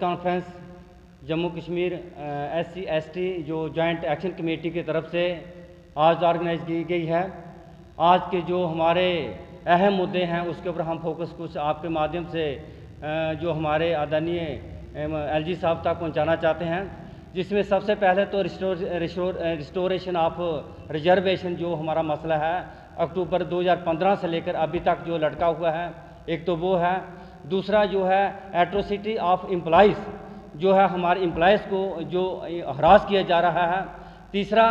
Conference Jammu Kashmir S C S T जो joint action committee की तरफ़ से आज ऑर्गेनाइज की गई है। आज के जो हमारे अहम मुद्दे हैं, उसके ऊपर हम फोकस कुछ आपके माध्यम से जो हमारे आदरणीय एल जी साहब तक पहुंचाना चाहते हैं। जिसमें सबसे पहले तो restore restore restoration of reservation जो हमारा मसला है, अक्टूबर 2015 से लेकर अभी तक जो लटका हुआ है, एक तो वो है दूसरा जो है एट्रोसिटी ऑफ़ एम्प्लॉइज़ जो है हमारे एम्प्लॉयज़ को जो हरास किया जा रहा है। तीसरा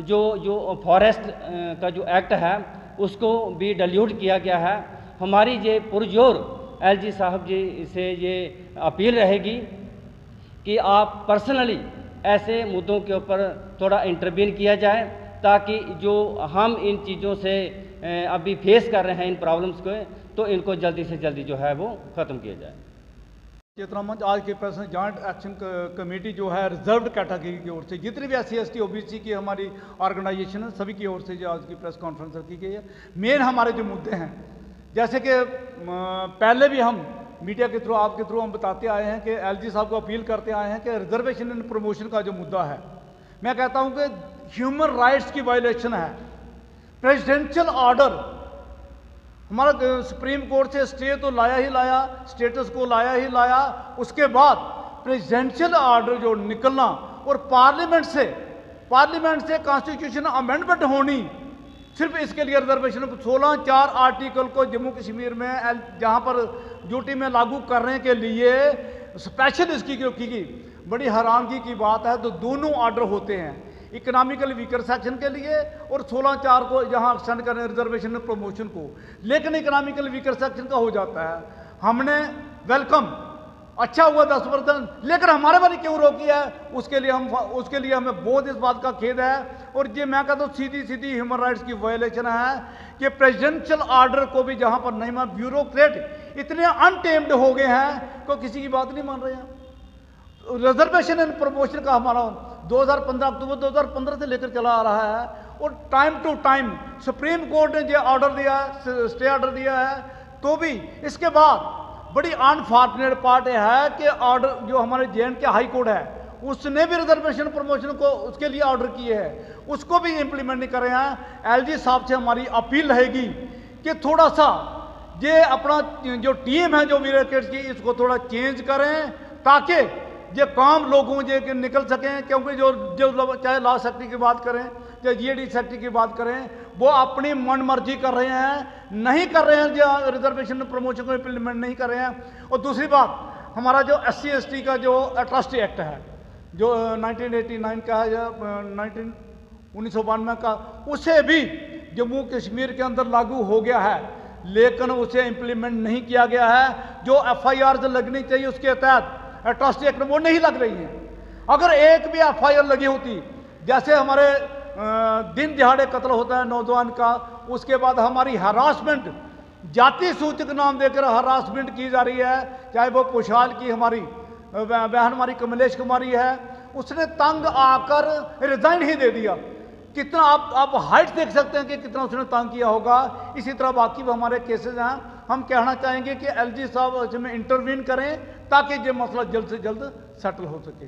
जो जो फॉरेस्ट का जो एक्ट है, उसको भी डल्यूट किया गया है। हमारी ये पुरजोर एलजी साहब जी से ये अपील रहेगी कि आप पर्सनली ऐसे मुद्दों के ऊपर थोड़ा इंटरवीन किया जाए, ताकि जो हम इन चीज़ों से अभी फेस कर रहे हैं, इन प्रॉब्लम्स को तो इनको जल्दी से जल्दी जो है वो ख़त्म किया जाए। चेतना मंच आज के प्रेसिडेंट जॉइंट एक्शन कमेटी जो है रिज़र्व कैटेगरी की ओर से, जितनी भी S C S T O B C की हमारी ऑर्गेनाइजेशन है, सभी की ओर से जो आज की प्रेस कॉन्फ्रेंस रखी गई है। मेन हमारे जो मुद्दे हैं, जैसे कि पहले भी हम मीडिया के थ्रू, आपके थ्रू हम बताते आए हैं कि एलजी साहब को अपील करते आए हैं कि रिजर्वेशन एंड प्रमोशन का जो मुद्दा है, मैं कहता हूँ कि ह्यूमन राइट्स की वायलेशन है। प्रेसिडेंशियल ऑर्डर हमारा सुप्रीम कोर्ट से स्टे तो लाया ही लाया, स्टेटस को लाया ही लाया, उसके बाद प्रेसिडेंशियल ऑर्डर जो निकलना और पार्लियामेंट से पार्लियामेंट से कॉन्स्टिट्यूशन अमेंडमेंट होनी, सिर्फ़ इसके लिए रिजर्वेशन सोलह चार आर्टिकल को जम्मू कश्मीर में जहाँ पर ड्यूटी में लागू करने के लिए स्पेशल इसकी की बड़ी हैरानगी की बात है तो दोनों ऑर्डर होते हैं। इकोनॉमिकल वीकर सेक्शन के लिए और 16 चार को जहाँ एक्सटेंड कर रहे हैं रिजर्वेशन प्रमोशन को। लेकिन इकोनॉमिकल वीकर सेक्शन का हो जाता है। हमने वेलकम अच्छा हुआ दस परसेंट लेकिन हमारे वाली क्यों रोकी है? उसके लिए हम, उसके लिए हमें बहुत इस बात का खेद है। और ये मैं कहता हूँ सीधी सीधी ह्यूमन राइट्स की वायलेशन है कि प्रेजिडेंशियल ऑर्डर को भी जहाँ पर नहीं मान ब्यूरोक्रेट इतने अनटेम्ड हो गए हैं को किसी की बात नहीं मान रहे हैं। रिजर्वेशन एंड प्रमोशन का हमारा 2015 अक्टूबर 2015 से लेकर चला आ रहा है और time to time supreme court ने जो ऑर्डर दिया है स्टे ऑर्डर दिया है। तो भी इसके बाद बड़ी अनफॉर्चुनेट पार्ट यह है कि ऑर्डर जो हमारे J and K high court है, उसने भी रिजर्वेशन प्रमोशन को उसके लिए ऑर्डर किए हैं। उसको भी इंप्लीमेंट नहीं कर रहे हैं एल साहब से हमारी अपील रहेगी कि थोड़ा सा ये अपना जो टीम है, जो ब्यूरोक्रेट्स की, इसको थोड़ा चेंज करें ताकि ये काम लोगों जे के निकल सकें क्योंकि जो जो चाहे लॉ सेक्टर की बात करें चाहे डी सेक्टर की बात करें वो अपनी मन मर्ज़ी कर रहे हैं नहीं कर रहे हैं जो रिजर्वेशन प्रमोशन को इम्प्लीमेंट नहीं कर रहे हैं। और दूसरी बात हमारा जो एस सी का जो ट्रस्ट एक्ट है जो अ, 1989 का है या नाइनटीन उन्नीस का उसे भी जम्मू कश्मीर के अंदर लागू हो गया है लेकिन उसे इम्प्लीमेंट नहीं किया गया है। जो एफ़ आई आर लगनी चाहिए उसके तहत ट्रस्ट एक्ट वो नहीं लग रही है। अगर एक भी एफ़ आई आर लगी होती, जैसे हमारे दिन दिहाड़े कत्ल होता है नौजवान का, उसके बाद हमारी हरासमेंट, जाति सूचक नाम देकर हरासमेंट की जा रही है, चाहे वो पुशाल की हमारी बहन हमारी कमलेश कुमारी है, उसने तंग आकर रिजाइन ही दे दिया। कितना आप आप हाइट देख सकते हैं कि कितना उसने तंग किया होगा। इसी तरह बाकी भी हमारे केसेज हैं। हम कहना चाहेंगे कि एलजी साहब इसमें इंटरवीन करें ताकि ये मसला जल्द से जल्द सेटल हो सके।